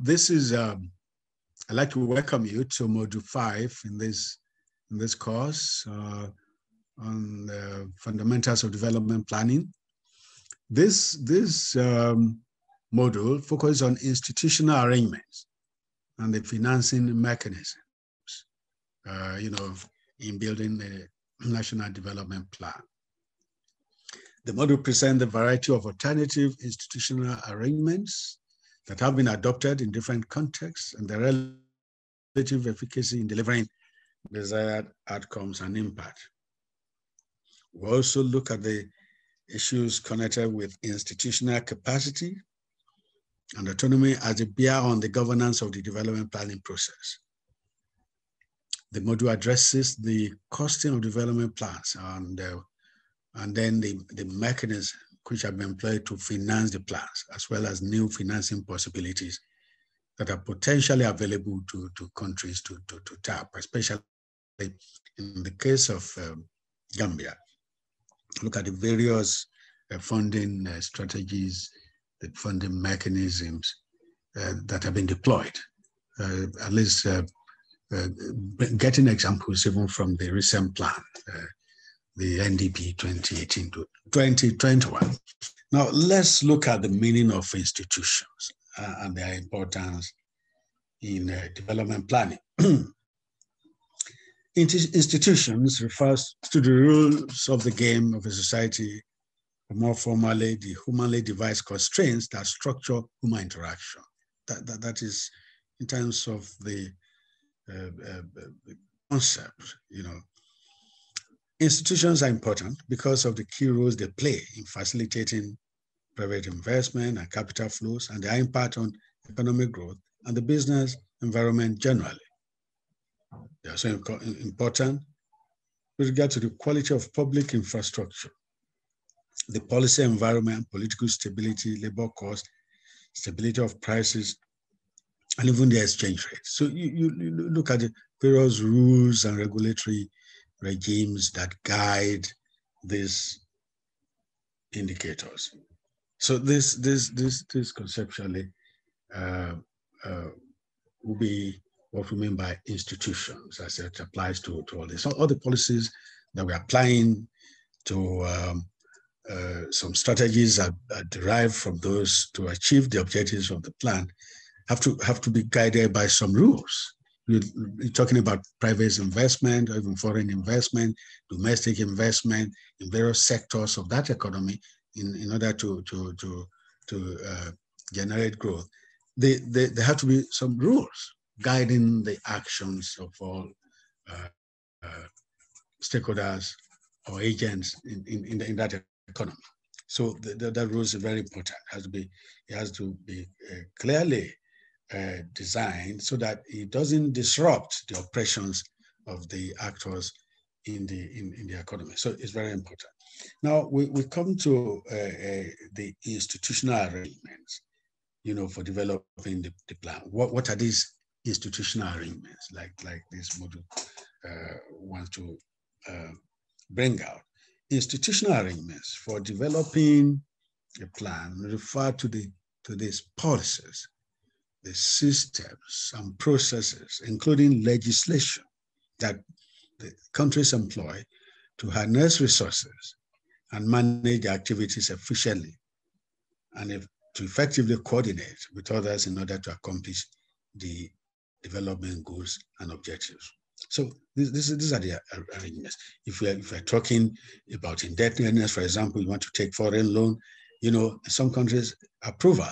this is, um, I'd like to welcome you to module five in this, in this course uh, on the fundamentals of development planning. This, this um, module focuses on institutional arrangements and the financing mechanisms, uh, you know, in building the national development plan. The model presents a variety of alternative institutional arrangements that have been adopted in different contexts and their relative efficacy in delivering desired outcomes and impact. We also look at the issues connected with institutional capacity and autonomy as they bear on the governance of the development planning process. The module addresses the costing of development plans and, uh, and then the, the mechanism which have been employed to finance the plans, as well as new financing possibilities that are potentially available to, to countries to, to, to tap, especially in the case of um, Gambia. Look at the various uh, funding uh, strategies, the funding mechanisms uh, that have been deployed. Uh, at least uh, uh, getting examples even from the recent plan, the NDP 2018 to 2021. Now, let's look at the meaning of institutions uh, and their importance in uh, development planning. Institutions refers to the rules of the game of a society, or more formally, the humanly devised constraints that structure human interaction. That, that, that is in terms of the uh, uh, concept, you know, Institutions are important because of the key roles they play in facilitating private investment and capital flows and their impact on economic growth and the business environment generally. They are so important with regard to the quality of public infrastructure, the policy environment, political stability, labor cost, stability of prices, and even the exchange rate. So you, you, you look at the various rules and regulatory regimes that guide these indicators. So this this this this conceptually uh, uh, will be what we mean by institutions as it applies to, to all this. So all the policies that we're applying to um, uh, some strategies are, are, derived from those to achieve the objectives of the plan have to have to be guided by some rules you're talking about private investment or even foreign investment, domestic investment in various sectors of that economy in, in order to, to, to, to uh, generate growth. They, they, there have to be some rules guiding the actions of all uh, uh, stakeholders or agents in, in, in, the, in, that economy. So the, the, that rules are very important. It has to be, it has to be uh, clearly uh, designed so that it doesn't disrupt the operations of the actors in the in, in the economy. So it's very important. Now we, we come to uh, uh, the institutional arrangements, you know, for developing the, the, plan. What what are these institutional arrangements like like this module uh, wants to uh, bring out? Institutional arrangements for developing a plan refer to the to these policies the systems and processes, including legislation that the countries employ to harness resources and manage activities efficiently and if, to effectively coordinate with others in order to accomplish the development goals and objectives. So this, this, these are the arrangements. If we're, if we're talking about indebtedness, for example, you want to take foreign loan, you know, some countries approval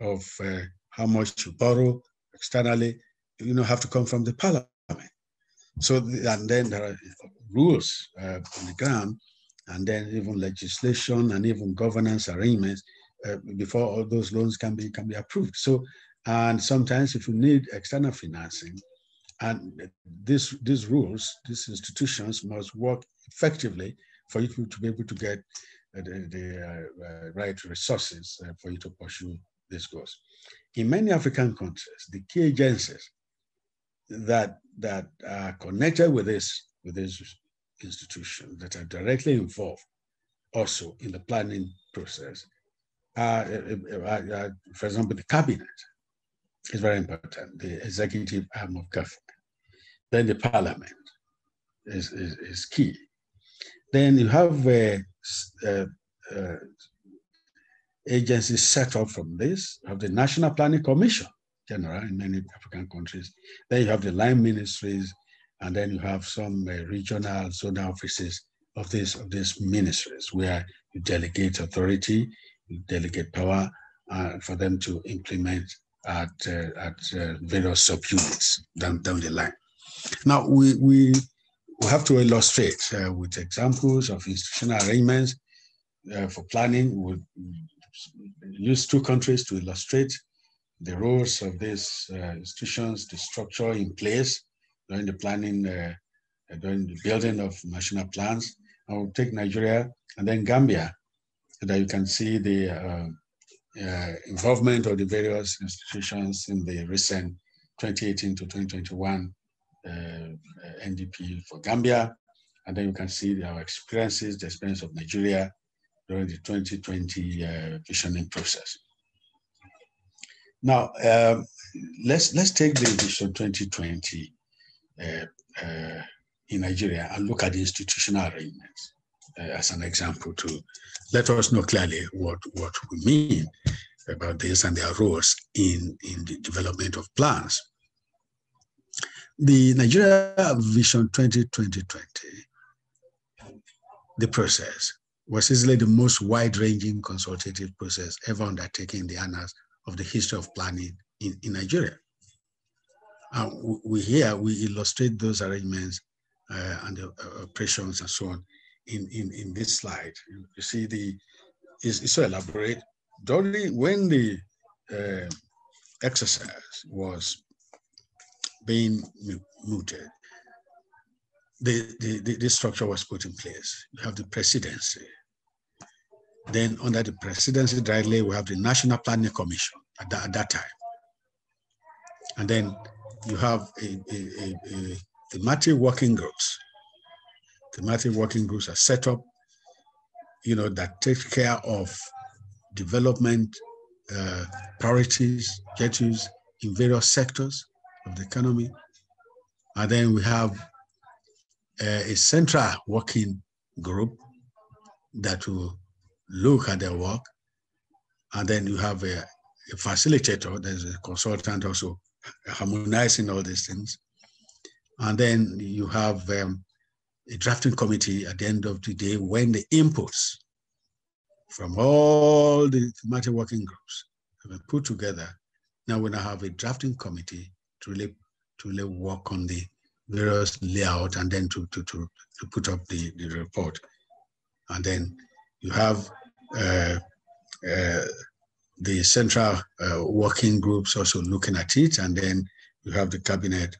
of uh, how much you borrow externally, you know, have to come from the parliament. So, and then there are rules uh, on the ground, and then even legislation and even governance arrangements uh, before all those loans can be can be approved. So, and sometimes if you need external financing, and this these rules, these institutions must work effectively for you to be able to get uh, the, the uh, right resources uh, for you to pursue these goals in many African countries, the key agencies that, that are connected with this, with this institution that are directly involved also in the planning process are, uh, uh, uh, for example, the cabinet. is very important, the executive arm of government. Then the parliament is, is, is key. Then you have uh, uh, uh, agencies set up from this. You have the National Planning Commission, general in many African countries. Then you have the line ministries, and then you have some uh, regional zonal offices of this of these ministries where you delegate authority, you delegate power uh, for them to implement at uh, at uh, various subunits down down the line. Now we we we have to illustrate uh, with examples of institutional arrangements uh, for planning. We use two countries to illustrate the roles of these uh, institutions, the structure in place during the planning, uh, during the building of national plans. I will take Nigeria and then Gambia, so that you can see the uh, uh, involvement of the various institutions in the recent 2018 to 2021 uh, NDP for Gambia. And then you can see our experiences, the experience of Nigeria during the 2020 uh, visioning process. Now, um, let's let's take the Vision 2020 uh, uh, in Nigeria and look at the institutional arrangements uh, as an example to let us know clearly what, what we mean about this and their roles in, in the development of plans. The Nigeria Vision 2020, the process was easily the most wide-ranging consultative process ever undertaken in the annals of the history of planning in, in Nigeria. Uh, we here, we illustrate those arrangements uh, and the uh, operations and so on in, in, in this slide. You see the, it's, it's so elaborate. During, when the uh, exercise was being mooted, the, the, the, the structure was put in place. You have the presidency, then under the presidency directly, we have the National Planning Commission at that, at that time. And then you have a, a, a, a thematic working groups. Thematic working groups are set up, you know, that take care of development uh, priorities, objectives in various sectors of the economy. And then we have uh, a central working group that will look at their work. And then you have a, a facilitator, there's a consultant also harmonizing all these things. And then you have um, a drafting committee at the end of the day when the inputs from all the thematic working groups have been put together. Now we now have a drafting committee to really, to really work on the various layout and then to, to, to, to put up the, the report. And then you have the central uh, working groups also looking at it, and then you have the cabinet,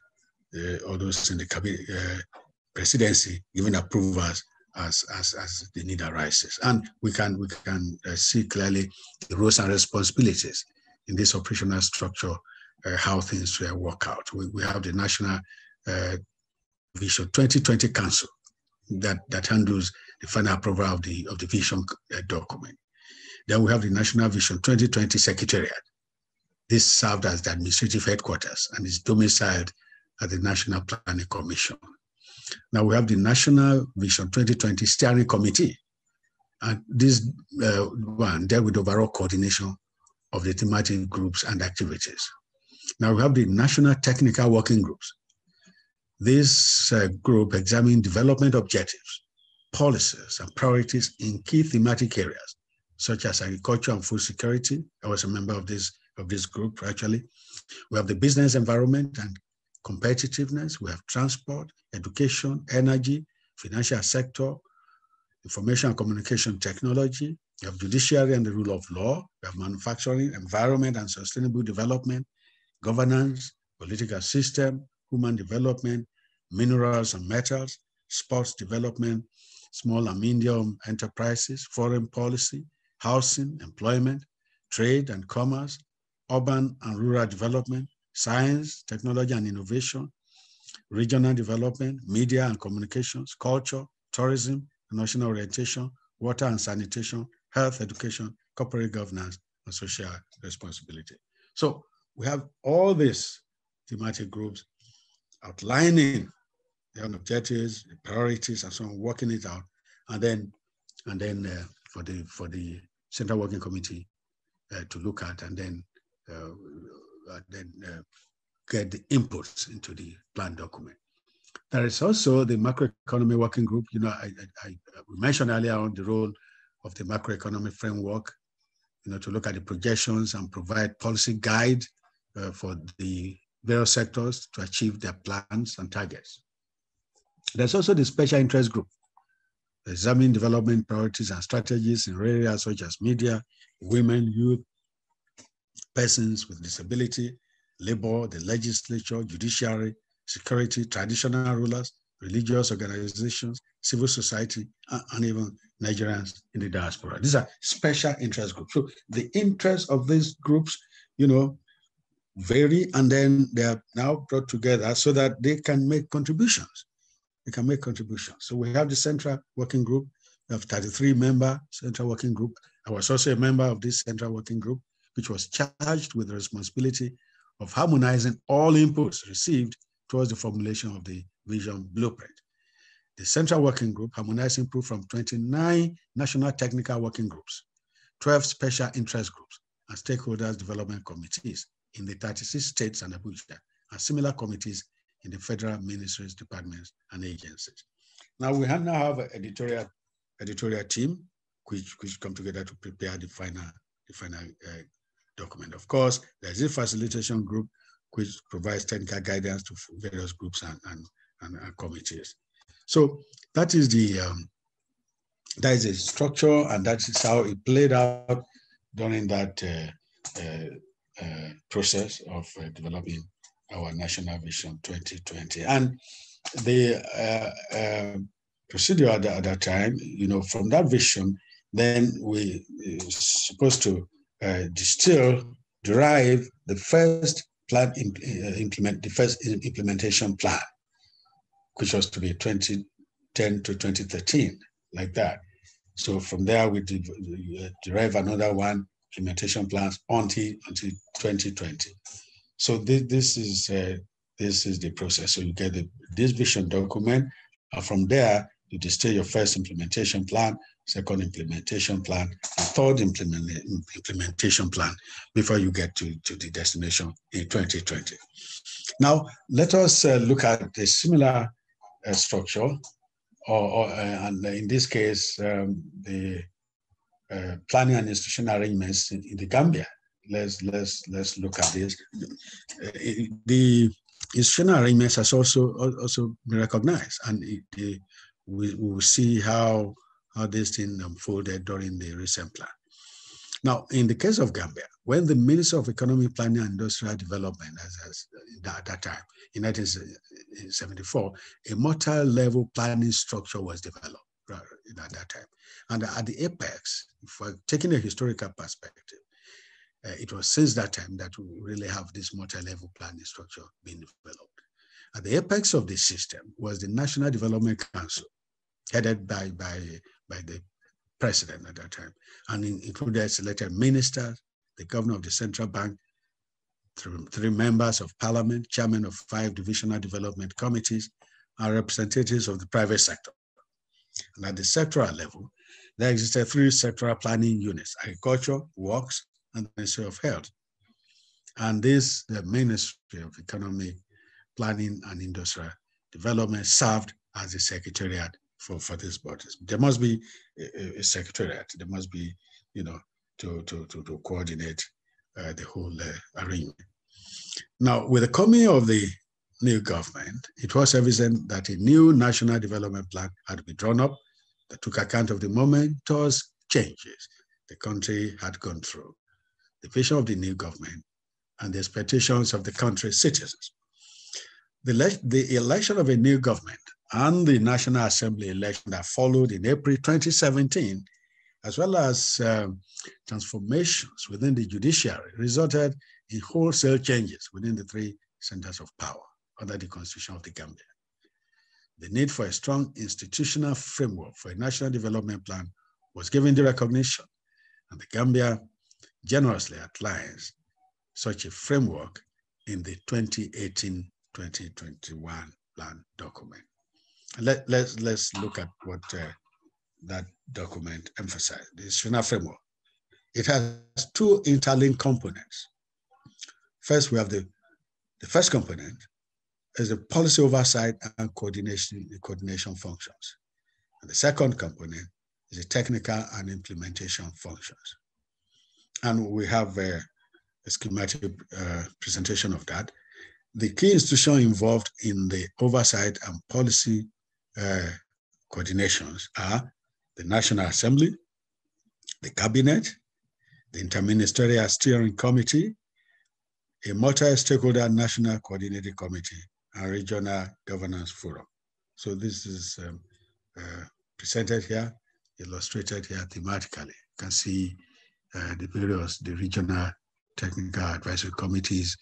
all those in the cabinet presidency giving approvals as, as, as the need arises. And we can, we can uh, see clearly the roles and responsibilities in this operational structure, uh, how things uh, work out. We, we have the National Vision 2020 Council that, that handles the final approval of the, of the vision uh, document. Then we have the National Vision 2020 Secretariat. This served as the administrative headquarters and is domiciled at the National Planning Commission. Now we have the National Vision 2020 Steering Committee. And this uh, one dealt with overall coordination of the thematic groups and activities. Now we have the National Technical Working Groups. This uh, group examined development objectives policies and priorities in key thematic areas, such as agriculture and food security. I was a member of this, of this group, actually. We have the business environment and competitiveness. We have transport, education, energy, financial sector, information and communication technology. We have judiciary and the rule of law. We have manufacturing, environment and sustainable development, governance, political system, human development, minerals and metals, sports development, small and medium enterprises, foreign policy, housing, employment, trade and commerce, urban and rural development, science, technology and innovation, regional development, media and communications, culture, tourism, national orientation, water and sanitation, health education, corporate governance, and social responsibility. So we have all these thematic groups outlining their own objectives, priorities, and so on, working it out, and then and then uh, for the for the central working committee uh, to look at, and then uh, uh then uh, get the inputs into the plan document. There is also the macroeconomy working group. You know, I, I, I mentioned earlier on the role of the macroeconomic framework, you know, to look at the projections and provide policy guide uh, for the various sectors to achieve their plans and targets. There's also the special interest group, examining development priorities and strategies in areas such as media, women, youth, persons with disability, labor, the legislature, judiciary, security, traditional rulers, religious organizations, civil society, and even Nigerians in the diaspora. These are special interest groups. So the interests of these groups, you know, vary and then they are now brought together so that they can make contributions. They can make contributions. So we have the central working group. We have 33 member central working group. I was also a member of this central working group, which was charged with the responsibility of harmonizing all inputs received towards the formulation of the vision blueprint. The Central Working Group harmonized input from 29 national technical working groups, 12 special interest groups, and stakeholders development committees in the 36 states and Abuja, and similar committees in the federal ministries, departments, and agencies. Now we have now have an editorial editorial team which, which come together to prepare the final, the final uh, document. Of course, there's a facilitation group which provides technical guidance to various groups and, and, and, and committees. So that is the um, that is a structure, and that is how it played out during that uh, uh, uh, process of uh, developing our National Vision 2020. And the uh, uh, procedure at, at, that time, you know, from that vision, then we supposed to distill, derive the first plan implement the first implementation plan which was to be 2010 to 2013, like that. So from there, we uh, derive another one, implementation plans until, until 2020. So this, this is uh, this is the process. So you get the, this vision document, and from there, you distill your first implementation plan, second implementation plan, and third implement, implementation plan before you get to, to the destination in 2020. Now, let us uh, look at a similar uh, structure, or, or uh, and in this case, um, the uh, planning and institutional arrangements in, in, the Gambia. Let's let's let's look at this. the institutional arrangements has also also been recognized, and it, it, we will see how how this thing unfolded during the recent plan. Now, in the case of Gambia, when the Minister of Economic Planning and Industrial Development, as, as at that time, in 1974, a multi-level planning structure was developed at that time. And at the apex, for taking a historical perspective, uh, it was since that time that we really have this multi-level planning structure being developed. At the apex of the system was the National Development Council, headed by, by, by the president at that time, and included selected ministers, the governor of the central bank, three members of parliament, chairman of five divisional development committees, and representatives of the private sector. And at the sectoral level, there existed three sectoral planning units, agriculture, works, and the Ministry of Health. And this, the Ministry of Economic Planning and Industrial Development served as a secretariat for, for these bodies. There must be a, a secretariat. There must be, you know, to, to, to, to coordinate uh, the whole uh. Now, with the coming of the new government, it was evident that a new national development plan had to be drawn up that took account of the momentous changes the country had gone through, the vision of the new government, and the expectations of the country's citizens. The, the election of a new government and the National Assembly election that followed in April 2017, as well as um, transformations within the judiciary, resulted in wholesale changes within the three centers of power under the Constitution of the Gambia. The need for a strong institutional framework for a national development plan was given the recognition, and the Gambia generously outlines such a framework in the 2018-2021 plan document. Let, let's, let's look at what uh, that document emphasized, the institutional framework. It has two interlinked components. First, we have the, the first component is the policy oversight and coordination, the coordination functions. And the second component is the technical and implementation functions. And we have a, a schematic uh, presentation of that. The key institutions involved in the oversight and policy uh, coordinations are the National Assembly, the Cabinet, the Interministerial Steering Committee, a multi-stakeholder national coordinating committee, and regional governance forum. So this is um, uh, presented here, illustrated here thematically. You can see the various, the regional technical advisory committees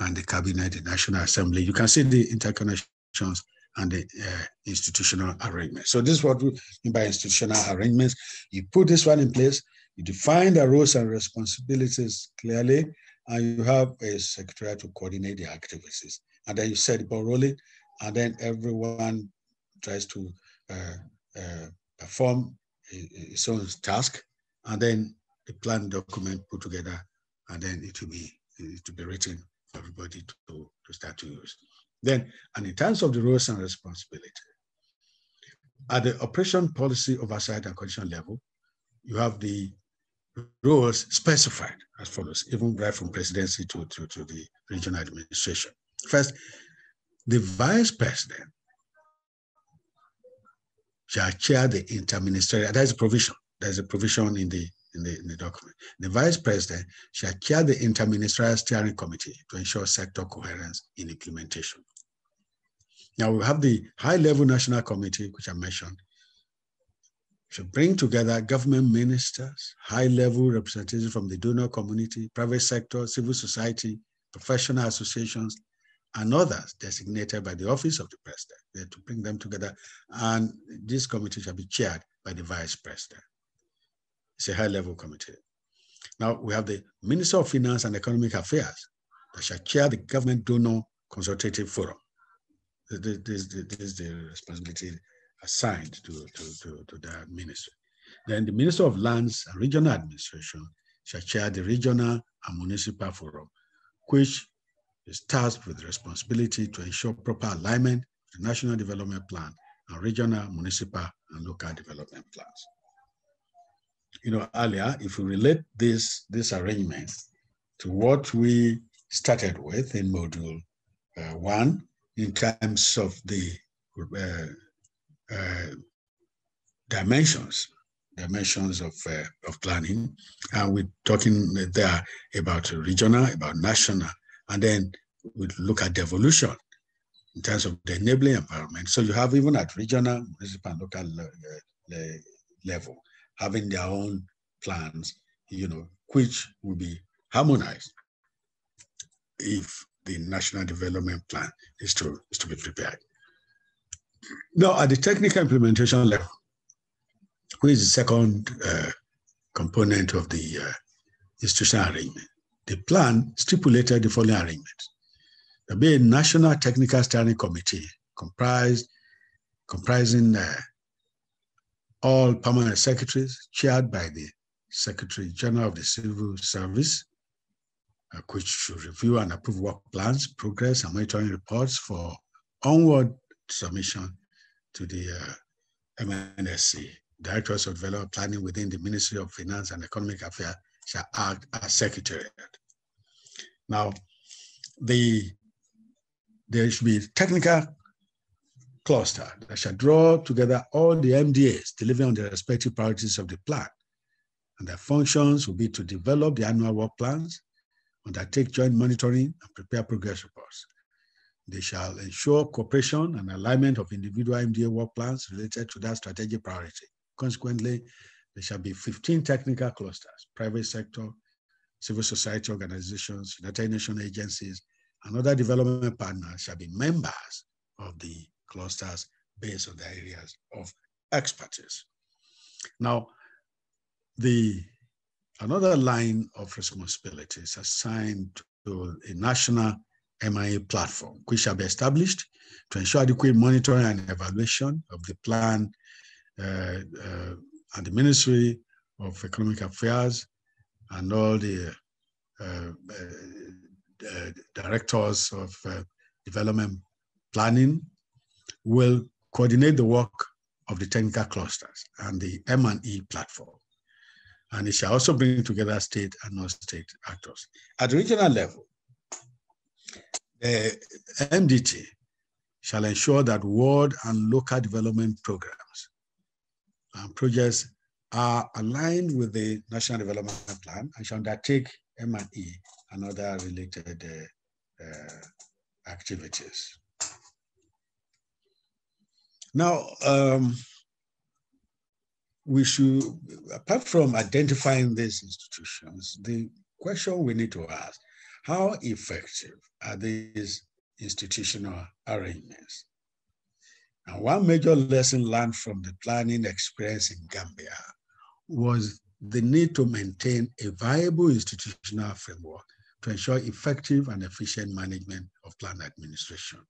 and the cabinet, the National Assembly. You can see the interconnections and the uh, institutional arrangement. So this is what we mean by institutional arrangements. You put this one in place, you define the roles and responsibilities clearly, and you have a secretary to coordinate the activities. And then you set the ball rolling, and then everyone tries to uh, uh, perform its own task, and then the plan document put together, and then it will be will be written for everybody to, to start to use. Then, and in terms of the roles and responsibility, at the operation policy oversight and condition level, you have the roles specified as follows, even right from presidency to, to, to the regional administration. First, the vice president shall chair the interministerial, that is a provision, there's a provision in the, in the, in the document. The vice president shall chair the interministerial steering committee to ensure sector coherence in implementation. Now we have the high level national committee, which I mentioned, should bring together government ministers, high level representatives from the donor community, private sector, civil society, professional associations, and others designated by the office of the president to bring them together. And this committee shall be chaired by the vice president. It's a high level committee. Now we have the Minister of Finance and Economic Affairs that shall chair the government donor consultative forum. This, this, this is the responsibility assigned to, to, to, to that ministry. Then the Minister of Lands and Regional Administration shall chair the Regional and Municipal Forum, which is tasked with the responsibility to ensure proper alignment of the National Development Plan and regional, municipal, and local development plans. You know, earlier, if we relate this, this arrangement to what we started with in module uh, one, in terms of the uh, uh, dimensions, dimensions of, uh, of planning. And we're talking there about regional, about national, and then we look at the evolution in terms of the enabling environment. So you have even at regional, municipal, and local uh, level, having their own plans, you know, which will be harmonized if the national development plan is to, is to be prepared. Now, at the technical implementation level, which is the second uh, component of the uh, institutional arrangement, the plan stipulated the following arrangements. There'll be a national technical steering committee comprised, comprising uh, all permanent secretaries, chaired by the Secretary General of the Civil Service, uh, which should review and approve work plans, progress, and monitoring reports for onward submission to the uh, MNSC. Directors of Development Planning within the Ministry of Finance and Economic Affairs shall act as secretariat. Now, the there should be technical cluster that shall draw together all the MDAs delivering on the respective priorities of the plan. And their functions will be to develop the annual work plans, undertake joint monitoring, and prepare progress reports. They shall ensure cooperation and alignment of individual MDA work plans related to that strategic priority. Consequently, there shall be 15 technical clusters, private sector, civil society organizations, United Nations agencies, and other development partners shall be members of the clusters based on their areas of expertise. Now, the another line of responsibilities assigned to a national M&E platform, which shall be established to ensure adequate monitoring and evaluation of the plan uh, uh, and the Ministry of Economic Affairs and all the uh, uh directors of uh, development planning will coordinate the work of the technical clusters and the M&E platform. And it shall also bring together state and non-state actors. At regional level, the MDT shall ensure that world and local development programs and projects are aligned with the National Development Plan and shall undertake M&E and other related uh, uh, activities. Now, um, we should, apart from identifying these institutions, the question we need to ask, how effective are these institutional arrangements? And one major lesson learned from the planning experience in Gambia was the need to maintain a viable institutional framework to ensure effective and efficient management of plan administration.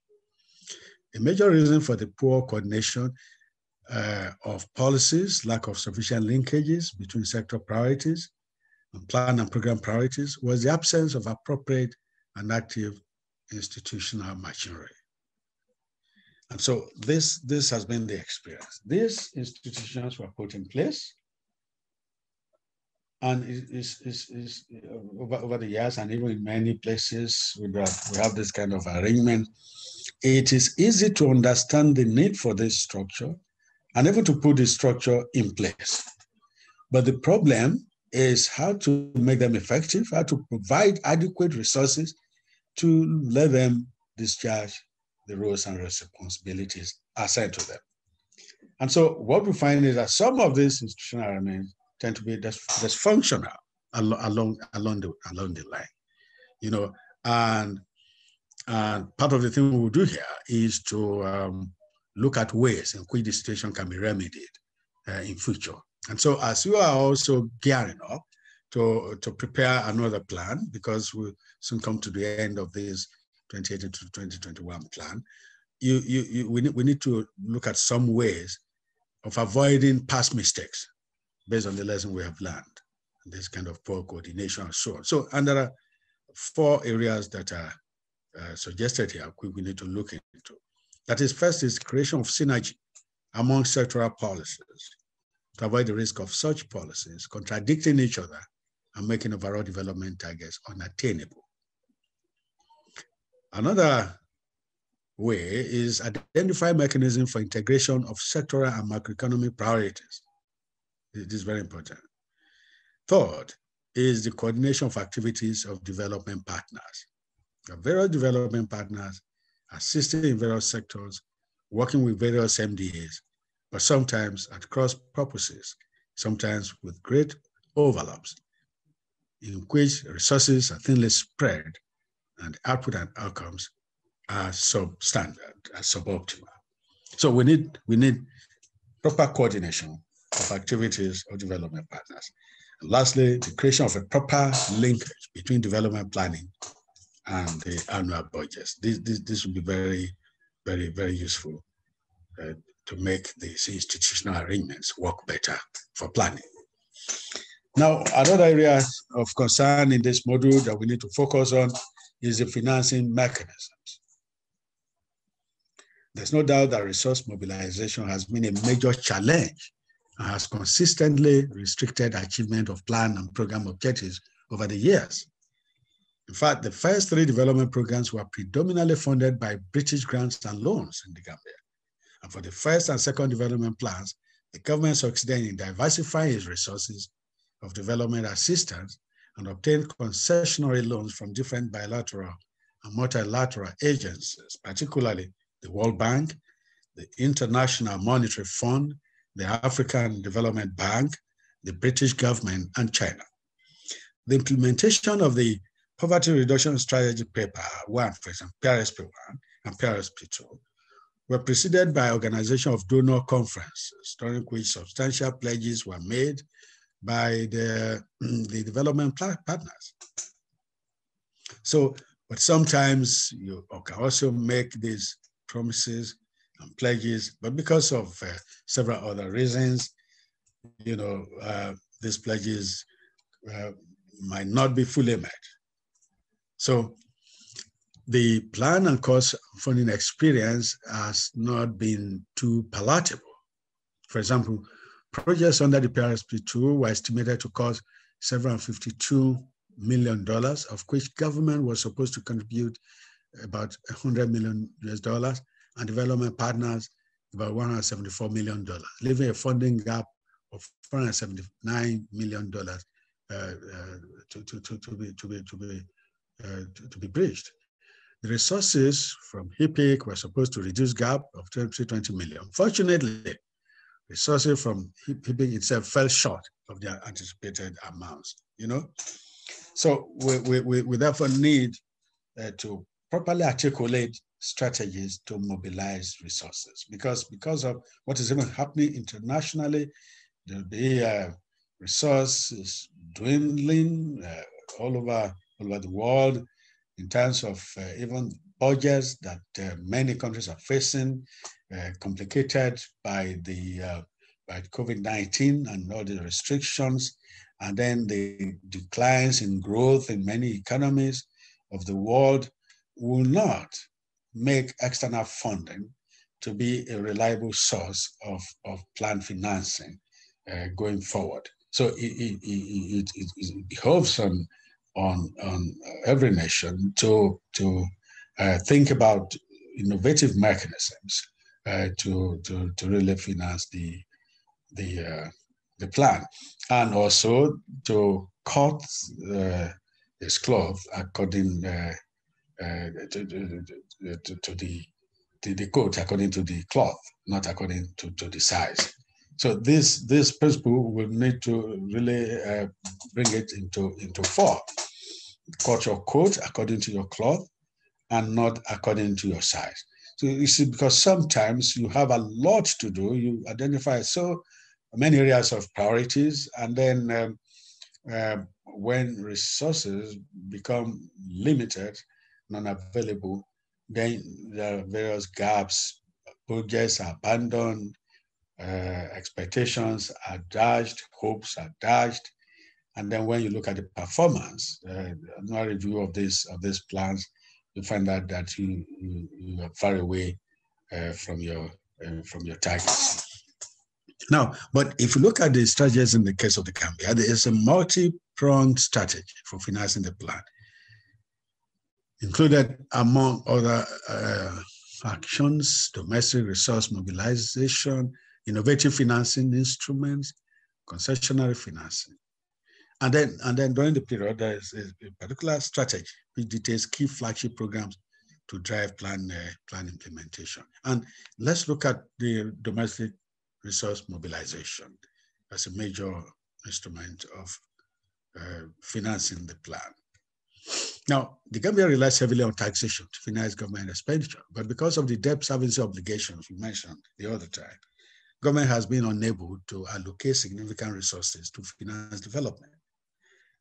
A major reason for the poor coordination uh, of policies, lack of sufficient linkages between sector priorities and plan and program priorities was the absence of appropriate and active institutional machinery. And so this, this has been the experience. These institutions were put in place and is, is, is, over, over the years and even in many places we have, we have this kind of arrangement, it is easy to understand the need for this structure and even to put the structure in place. But the problem is how to make them effective, how to provide adequate resources to let them discharge the roles and responsibilities assigned to them. And so what we find is that some of these institutional arrangements tend to be dysfunctional along along the along the line, you know. And and part of the thing we will do here is to um, look at ways in which the situation can be remedied uh, in future. And so, as you are also gearing up to to prepare another plan, because we'll soon come to the end of this 2018 to 2021 plan, you, you, you we, need, we need to look at some ways of avoiding past mistakes based on the lesson we have learned, this kind of poor coordination and so on. So, and there are four areas that are uh, suggested here we need to look into. That is, first is creation of synergy among sectoral policies to avoid the risk of such policies contradicting each other and making overall development targets unattainable. Another way is identify mechanism for integration of sectoral and macroeconomic priorities This is very important. Third is the coordination of activities of development partners. Various development partners assisting in various sectors, working with various MDAs, but sometimes at cross purposes, sometimes with great overlaps, in which resources are thinly spread and output and outcomes are substandard, are suboptimal. So we need, we need proper coordination of activities of development partners. And lastly, the creation of a proper linkage between development planning and the annual budgets. This, this, this will be very, very, very useful uh, to make these institutional arrangements work better for planning. Now, another area of concern in this module that we need to focus on is the financing mechanisms. There's no doubt that resource mobilization has been a major challenge and has consistently restricted achievement of plan and program objectives over the years. In fact, the first three development programs were predominantly funded by British grants and loans in the Gambia. And for the first and second development plans, the government succeeded in diversifying its resources of development assistance and obtained concessionary loans from different bilateral and multilateral agencies, particularly the World Bank, the International Monetary Fund, the African Development Bank, the British government, and China. The implementation of the Poverty Reduction Strategy Paper 1, for example, PRSP 1 and PRSP 2, were preceded by organization of donor conferences, during which substantial pledges were made by the, the development partners. So, but sometimes you can also make these promises and pledges, but because of uh, several other reasons, you know, uh, these pledges uh, might not be fully met. So the plan and cost funding experience has not been too palatable. For example, projects under the PRSP2 were estimated to cost $752 million, of which government was supposed to contribute about 100 million US dollars, and development partners about 174 million dollars, leaving a funding gap of 479 million dollars uh, uh, to, to, to, to be to be to be to, to, be bridged. The resources from HIPC were supposed to reduce gap of 20 million. Fortunately, resources from HIPC itself fell short of their anticipated amounts. You know, so we we, we therefore need uh, to properly articulate strategies to mobilize resources because because of what is even happening internationally there'll be uh, resources dwindling uh, all over over the world in terms of uh, even budgets that uh, many countries are facing uh, complicated by the by COVID-19 and all the restrictions and then the declines in growth in many economies of the world will not make external funding to be a reliable source of, of planned financing uh, going forward. So it, it, it, it, it behoves on, on, on every nation to, to uh, think about innovative mechanisms uh, to, to, to really finance the, the, uh, the plan and also to cut uh, this cloth according uh, uh, to, to, to, to, the, the, the coat according to the cloth, not according to, to the size. So this this principle will need to really uh, bring it into into four. Cut your coat according to your cloth, and not according to your size. So you see, because sometimes you have a lot to do, you identify so many areas of priorities, and then um, uh, when resources become limited, non-available, then there are various gaps, projects are abandoned, uh, expectations are dashed, hopes are dashed. And then when you look at the performance, uh, review of this of these plans, you find out that you, you, you are far away uh, from your uh, from your targets. Now, but if you look at the strategies in the case of the Gambia, there is a multi-pronged strategy for financing the plan included among other uh, actions, domestic resource mobilization, innovative financing instruments, concessionary financing. And then, and then during the period, there is a, particular strategy which details key flagship programs to drive plan, uh, plan implementation. And let's look at the domestic resource mobilization as a major instrument of uh, financing the plan. Now, the Gambia relies heavily on taxation to finance government expenditure, but because of the debt service obligations we mentioned the other time, government has been unable to allocate significant resources to finance development.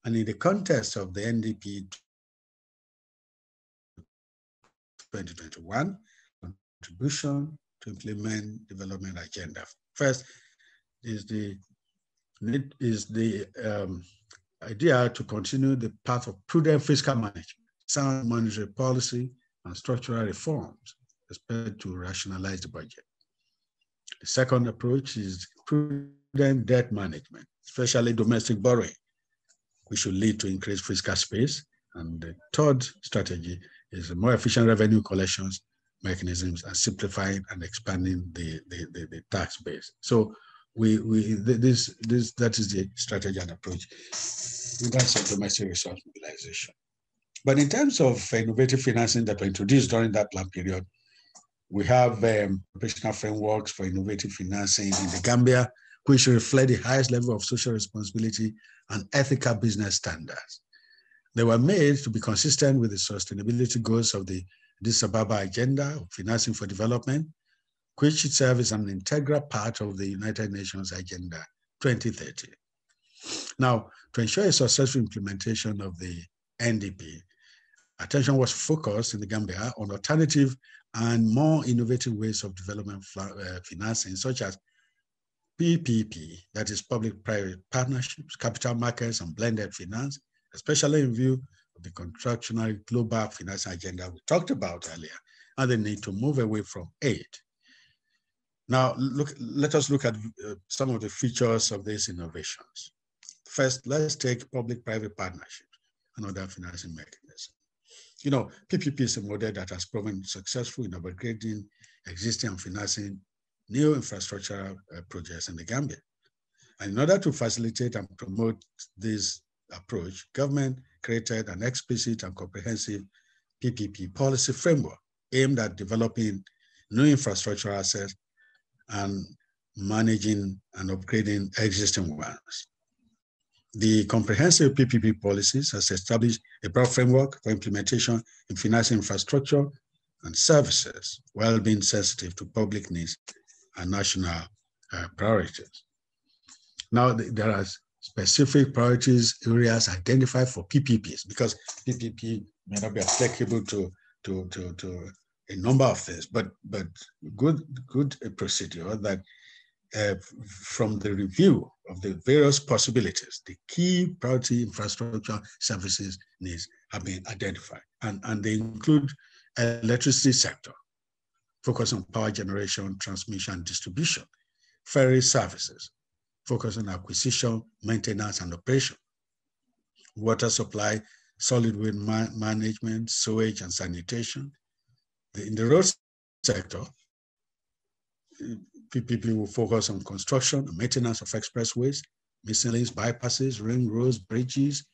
And in the context of the NDP 2021 contribution to implement development agenda. First is the is the um, idea to continue the path of prudent fiscal management, sound monetary policy, and structural reforms expected to rationalize the budget. The second approach is prudent debt management, especially domestic borrowing, which should lead to increased fiscal space. And the third strategy is more efficient revenue collections mechanisms and simplifying and expanding the, the, the, the tax base. So we, we this, this, that is the strategy and approach of domestic resource mobilization. But in terms of innovative financing that were introduced during that plan period, we have um, operational frameworks for innovative financing in the Gambia, which reflect the highest level of social responsibility and ethical business standards. They were made to be consistent with the sustainability goals of the Addis Ababa Agenda of Financing for Development, which itself is an integral part of the United Nations Agenda 2030. Now, to ensure a successful implementation of the NDP, attention was focused in the Gambia on alternative and more innovative ways of development uh, financing, such as PPP, that is public-private partnerships, capital markets, and blended finance, especially in view of the contractionary global finance agenda we talked about earlier, and the need to move away from aid. Now, look, let us look at uh, some of the features of these innovations. First, let's take public-private partnerships and other financing mechanisms. You know, PPP is a model that has proven successful in upgrading existing and financing new infrastructure uh, projects in the Gambia. And in order to facilitate and promote this approach, government created an explicit and comprehensive PPP policy framework aimed at developing new infrastructure assets and managing and upgrading existing ones. The comprehensive PPP policies has established a broad framework for implementation in financing infrastructure and services while being sensitive to public needs and national uh, priorities. Now, there are specific priorities areas identified for PPPs because PPP may not be applicable to, to, to, to a number of things, but but good good procedure that uh, from the review of the various possibilities, the key priority infrastructure services needs have been identified, and, and they include electricity sector, focus on power generation, transmission, distribution, ferry services, focus on acquisition, maintenance, and operation, water supply, solid waste ma management, sewage, and sanitation, in the road sector, eh, PPP will focus on construction maintenance of expressways, miscellaneous bypasses, ring roads, bridges,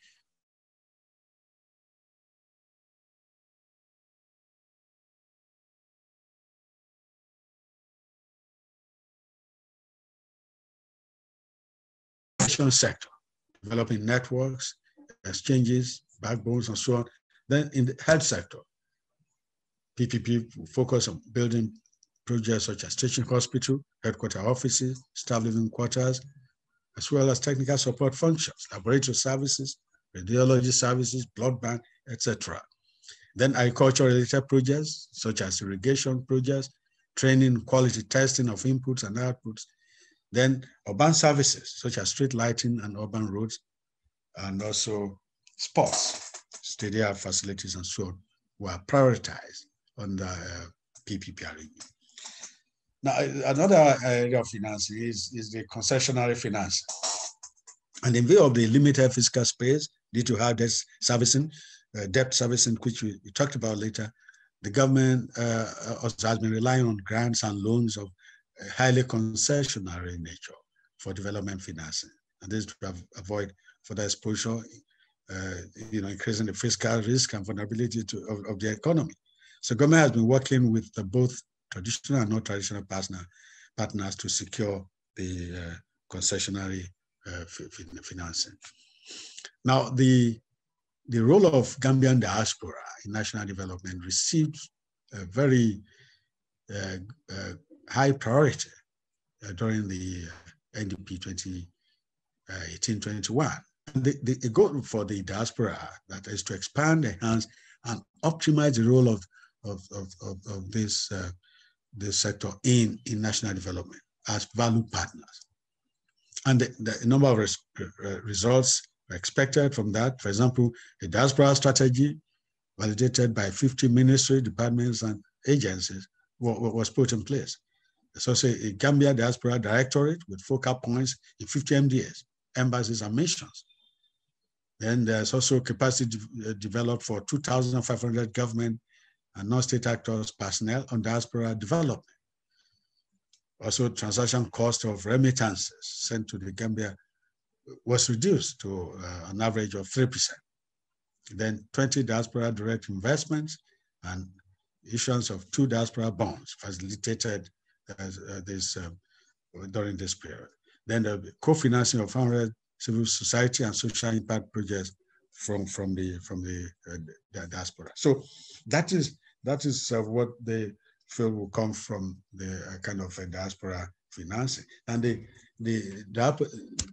sector, developing networks, exchanges, backbones, and so on. Then in the health sector, PPP focus on building projects such as teaching hospital, headquarter offices, staff living quarters, as well as technical support functions, laboratory services, radiology services, blood bank, etc. Then agriculture-related projects such as irrigation projects, training, quality testing of inputs and outputs. Then urban services such as street lighting and urban roads, and also sports, stadium facilities and so on were prioritized under uh, PPP Now, another area of financing is, is the concessionary finance. And in view of the limited fiscal space due to high debt servicing, uh, debt servicing, which we, we, talked about later, the government uh, has been relying on grants and loans of highly concessionary nature for development financing. And this to avoid further exposure, uh, you know, increasing the fiscal risk and vulnerability to, of, of the economy. So government has been working with the both traditional and non-traditional partner, partners to secure the uh, concessionary uh, financing. Now, the, the role of Gambian diaspora in national development received a very uh, uh high priority uh, during the NDP 2018-21. The, the, the goal for the diaspora that is to expand, enhance, and optimize the role of of, of, of, of this, uh, this sector in, in national development as value partners. And the, the number of res, uh, results expected from that, for example, a diaspora strategy validated by 50 ministry departments and agencies was put in place. There's also a Gambia Diaspora Directorate with focal points in 50 MDS, embassies and missions. Then there's also capacity de uh, developed for 2,500 government and non-state actors personnel on diaspora development. Also, transaction cost of remittances sent to the Gambia was reduced to uh, an average of 3%. Then 20 diaspora direct investments and issuance of two diaspora bonds facilitated this uh, during this period. Then the co-financing of 100 civil society and social impact projects from from the from the, uh, the diaspora. So that is that is uh, what they feel will come from the uh, kind of diaspora financing and the the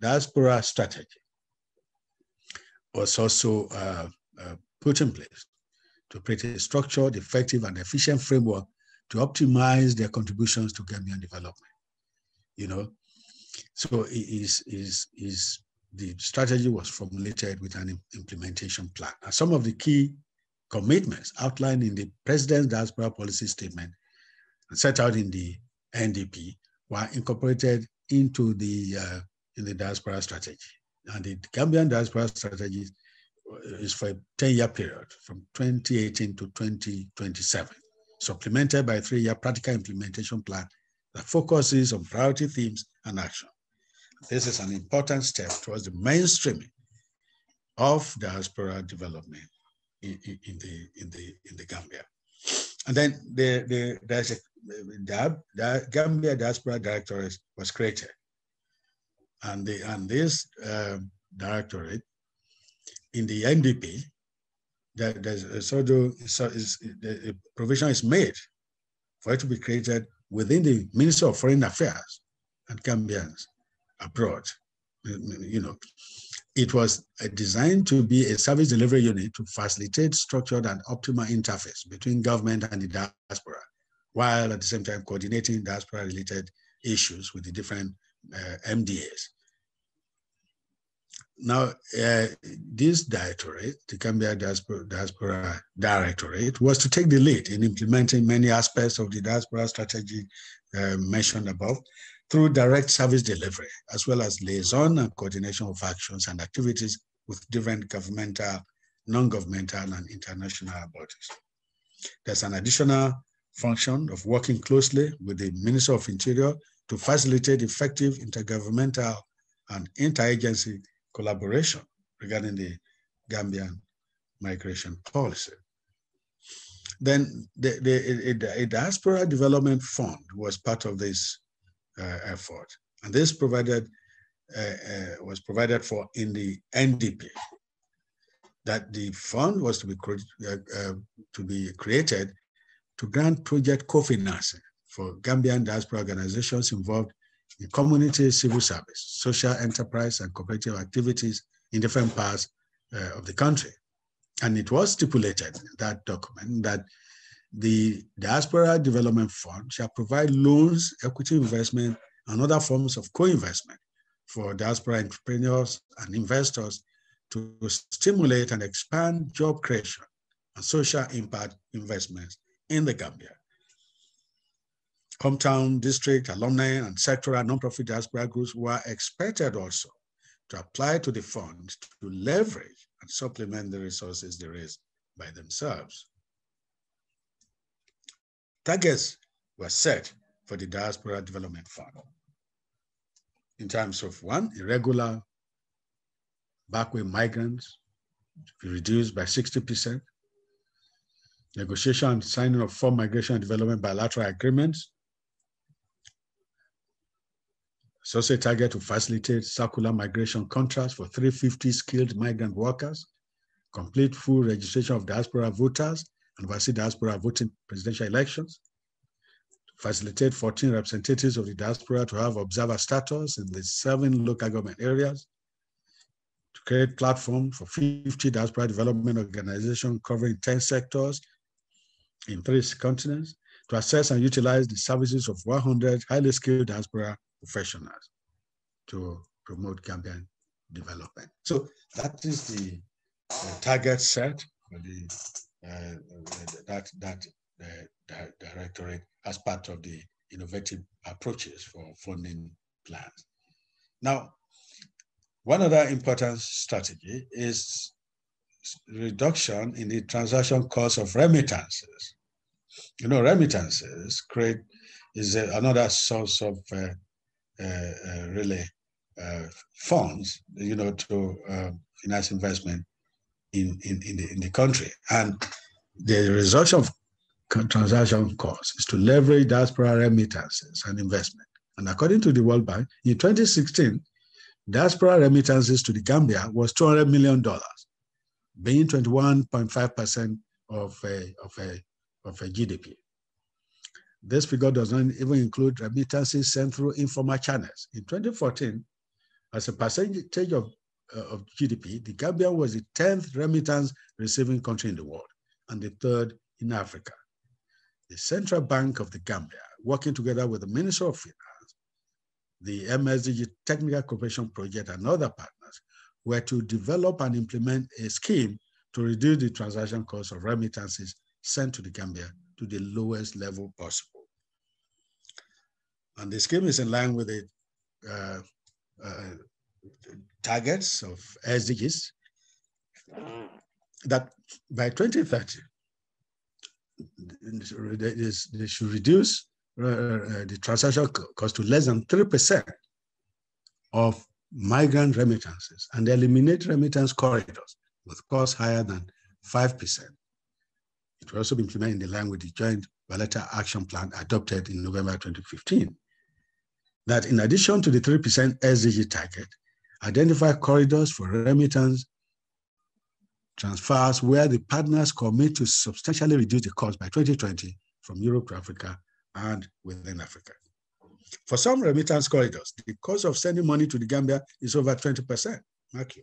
diaspora strategy was also uh, uh, put in place to create a structured, effective, and efficient framework to optimize their contributions to Gambian development. You know, so is is is the strategy was formulated with an implementation plan. And some of the key commitments outlined in the President's Diaspora Policy Statement and set out in the NDP were incorporated into the uh, in the diaspora strategy. And the Gambian diaspora strategy is for a 10-year period from 2018 to 2027, supplemented by a three-year practical implementation plan that focuses on priority themes and action. This is an important step towards the mainstreaming of diaspora development in, in, in the in the in the Gambia. And then the, the, there's a the, the Gambia Diaspora Directorate was created. And, the, and this uh, directorate in the NDP, that there's a of so is, the provision is made for it to be created within the Ministry of Foreign Affairs and Gambians abroad. You know, it was designed to be a service delivery unit to facilitate structured and optimal interface between government and the diaspora, while at the same time coordinating diaspora-related issues with the different uh, MDAs. Now, uh, this directorate, the Gambia Diaspora, Diaspora Directorate, was to take the lead in implementing many aspects of the diaspora strategy uh, mentioned above through direct service delivery, as well as liaison and coordination of actions and activities with different governmental, non-governmental, and international bodies. There's an additional function of working closely with the Minister of Interior to facilitate effective intergovernmental and interagency collaboration regarding the Gambian migration policy. Then the, the, a diaspora development fund was part of this uh, effort, and this provided uh, uh, was provided for in the NDP. That the fund was to be to be created to grant project co-financing for Gambian diaspora organizations involved in community civil service, social enterprise, and cooperative activities in different parts uh, of the country. And it was stipulated in that document that the Diaspora Development Fund shall provide loans, equity investment, and other forms of co-investment for diaspora entrepreneurs and investors to stimulate and expand job creation and social impact investments in the Gambia. Hometown, district, alumni, and sectoral nonprofit diaspora groups were expected also to apply to the fund to leverage and supplement the resources they by themselves. Targets were set for the Diaspora Development Fund in terms of one, irregular backway migrants to be reduced by 60%, negotiation and signing of four migration and development bilateral agreements Associate target to facilitate circular migration contracts for 350 skilled migrant workers, complete full registration of diaspora voters and oversee diaspora voting presidential elections, facilitate 14 representatives of the diaspora to have observer status in the seven local government areas, to create platform for 50 diaspora development organizations covering 10 sectors in three continents, to assess and utilize the services of 100 highly skilled diaspora professionals to promote Gambian development. So that is the, the target set for the uh, that that uh, directorate as part of the innovative approaches for funding plans. Now, one other important strategy is reduction in the transaction cost of remittances. You know, remittances create is another source of uh, uh, uh, Uh, uh, really uh, funds, you know, to um, finance investment in, in, in, the, in the country. And the result of transaction costs is to leverage diaspora remittances and investment. And according to the World Bank, in 2016, diaspora remittances to the Gambia was $200 million, being 21.5% of a, of, a, of a GDP. This figure does not even include remittances sent through informal channels. In 2014, as a percentage of uh, of GDP, the Gambia was the 10th remittance receiving country in the world and the third in Africa. The Central Bank of the Gambia, working together with the Minister of Finance, the MSDG Technical Cooperation Project and other partners, were to develop and implement a scheme to reduce the transaction cost of remittances sent to the Gambia to the lowest level possible. And the scheme is in line with the uh, uh, targets of SDGs that by 2030, they should reduce uh, uh, the transaction cost to less than 3% of migrant remittances and eliminate remittance corridors with costs higher than 5%. It will also be implemented in line with the Joint Valletta Action Plan adopted in November 2015. That in addition to the 3% SDG target, identify corridors for remittance transfers where the partners commit to substantially reduce the cost by 2020 from Europe to Africa and within Africa. For some remittance corridors, the cost of sending money to the Gambia is over 20%. Mark you.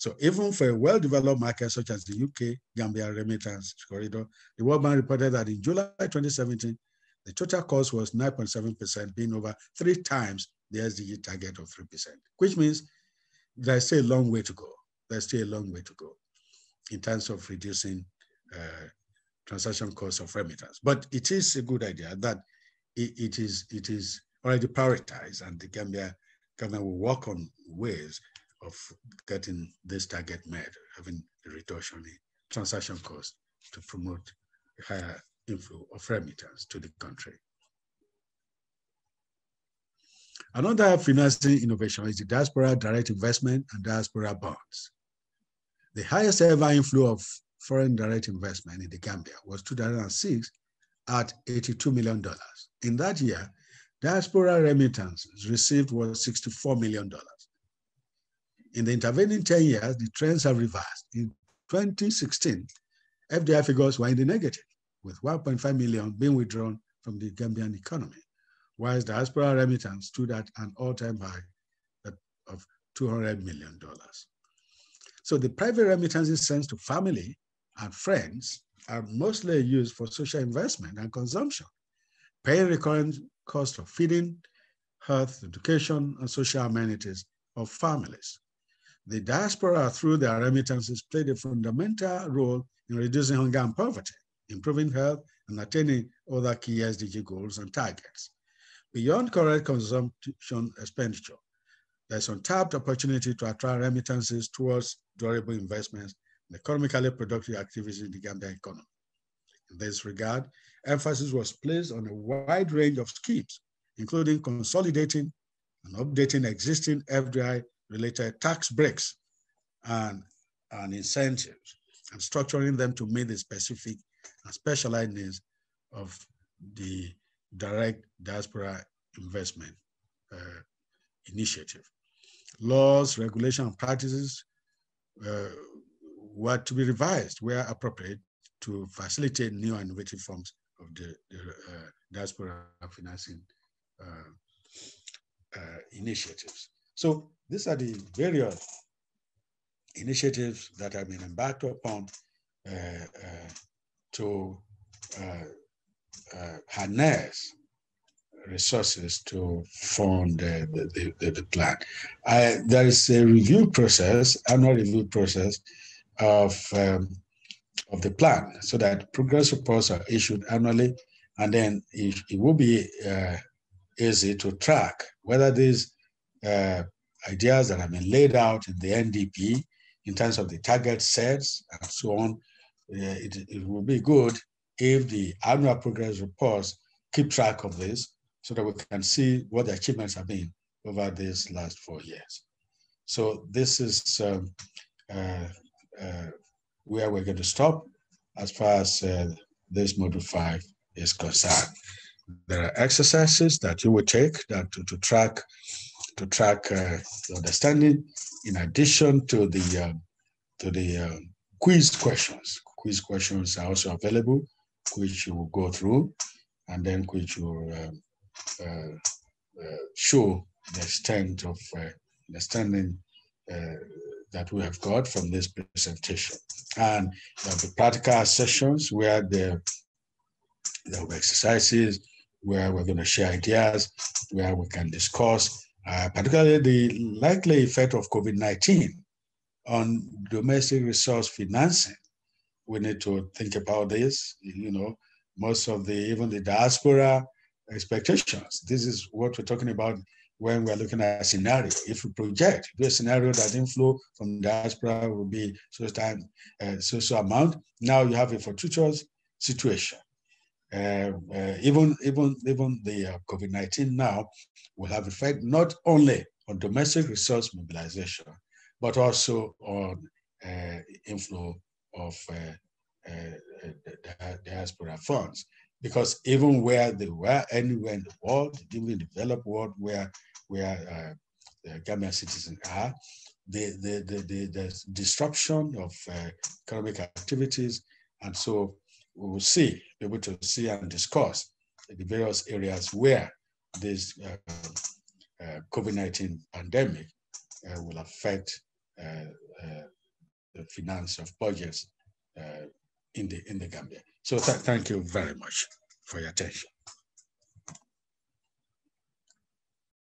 So even for a well-developed market such as the UK Gambia remittance corridor, the World Bank reported that in July 2017, the total cost was 9.7%, being over three times the SDG target of 3%, which means there's still a long way to go. There's still a long way to go in terms of reducing uh, transaction costs of remittance. But it is a good idea that it, it is it is already prioritized and the Gambia government will work on ways of getting this target met, having a reduction in transaction costs to promote higher inflow of remittance to the country. Another financing innovation is the diaspora direct investment and diaspora bonds. The highest ever inflow of foreign direct investment in the Gambia was 2006 at $82 million. In that year, diaspora remittances received was $64 million. In the intervening 10 years, the trends have reversed. In 2016, FDI figures were in the negative, with 1.5 million being withdrawn from the Gambian economy, whilst diaspora remittance stood at an all-time high of $200 million. So the private remittances sent to family and friends are mostly used for social investment and consumption, paying recurrent cost of feeding, health, education, and social amenities of families. The diaspora, through their remittances, played a fundamental role in reducing hunger and poverty, improving health, and attaining other key SDG goals and targets. Beyond correct consumption expenditure, there's untapped opportunity to attract remittances towards durable investments and economically productive activities in the Gambia economy. In this regard, emphasis was placed on a wide range of schemes, including consolidating and updating existing FDI related tax breaks and, and incentives and structuring them to meet the specific and specialized needs of the direct diaspora investment uh, initiative. Laws, regulations, and practices uh, were to be revised where appropriate to facilitate new and innovative forms of the, the uh, diaspora financing uh, uh, initiatives. So these are the various initiatives that have been embarked upon uh, uh, to uh, harness resources to fund the, the, the, the plan. I, there is a review process, annual review process of, um, of the plan so that progress reports are issued annually and then it, it will be uh, easy to track whether these uh, ideas that have been laid out in the NDP in terms of the target sets and so on, uh, it, it will be good if the annual progress reports keep track of this so that we can see what the achievements have been over these last four years. So this is um, uh, uh, where we're going to stop as far as uh, this module five is concerned. There are exercises that you will take that to, to track to track uh, understanding in addition to the um, to the um, quiz questions. Quiz questions are also available, which you will go through, and then which will uh, uh, show the extent of uh, understanding that we have got from this presentation. And the practical sessions where the, there will exercises, where we're going to share ideas, where we can discuss, uh, particularly the likely effect of COVID-19 on domestic resource financing. We need to think about this, you know, most of the, even the diaspora expectations. This is what we're talking about when we're looking at a scenario. If we project the scenario that inflow from diaspora will be so time, uh, so so amount, now you have a fortuitous situation. Uh, uh, even even even the uh, COVID-19 now will have effect not only on domestic resource mobilization, but also on uh, inflow of uh, diaspora funds. Because even where they were anywhere in the world, even in the developed world where where uh, Gambian citizens are, the, the, the, the, disruption of economic activities. And so we will see, be able to see and discuss the various areas where this uh, uh, COVID-19 pandemic uh, will affect uh, the finance of budgets in the in the Gambia. So th thank you very much for your attention.